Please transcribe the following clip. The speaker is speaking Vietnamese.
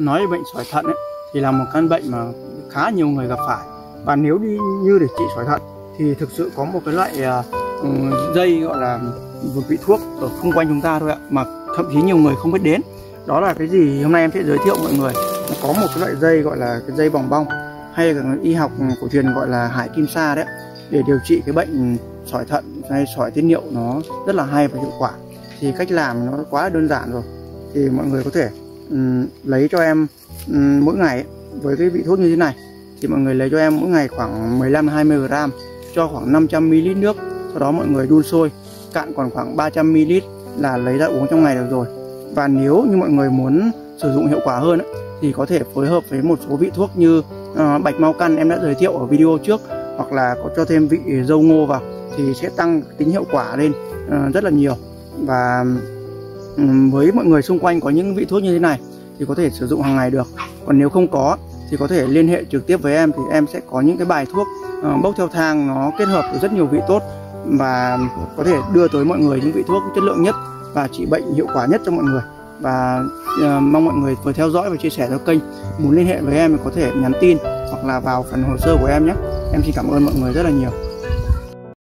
nói bệnh sỏi thận ấy, thì là một căn bệnh mà khá nhiều người gặp phải. Và nếu đi như để trị sỏi thận thì thực sự có một cái loại uh, dây gọi là một vị thuốc ở xung quanh chúng ta thôi ạ mà thậm chí nhiều người không biết đến. Đó là cái gì? Hôm nay em sẽ giới thiệu mọi người. Nó có một cái loại dây gọi là cái dây bòng bong hay là y học cổ truyền gọi là hải kim sa đấy để điều trị cái bệnh sỏi thận hay sỏi tiết niệu nó rất là hay và hiệu quả. Thì cách làm nó quá đơn giản rồi thì mọi người có thể um, lấy cho em um, mỗi ngày với cái vị thuốc như thế này. Thì mọi người lấy cho em mỗi ngày khoảng 15 20 gram cho khoảng 500 ml nước sau đó mọi người đun sôi cạn còn khoảng 300 ml là lấy ra uống trong ngày được rồi. Và nếu như mọi người muốn sử dụng hiệu quả hơn thì có thể phối hợp với một số vị thuốc như uh, bạch mau căn em đã giới thiệu ở video trước hoặc là có cho thêm vị dâu ngô vào thì sẽ tăng tính hiệu quả lên uh, rất là nhiều. Và Ừ, với mọi người xung quanh có những vị thuốc như thế này thì có thể sử dụng hàng ngày được. Còn nếu không có thì có thể liên hệ trực tiếp với em thì em sẽ có những cái bài thuốc ờ, bốc theo thang nó kết hợp với rất nhiều vị tốt và có thể đưa tới mọi người những vị thuốc chất lượng nhất và trị bệnh hiệu quả nhất cho mọi người. Và uh, mong mọi người vừa theo dõi và chia sẻ cho kênh. Muốn liên hệ với em thì có thể nhắn tin hoặc là vào phần hồ sơ của em nhé. Em xin cảm ơn mọi người rất là nhiều.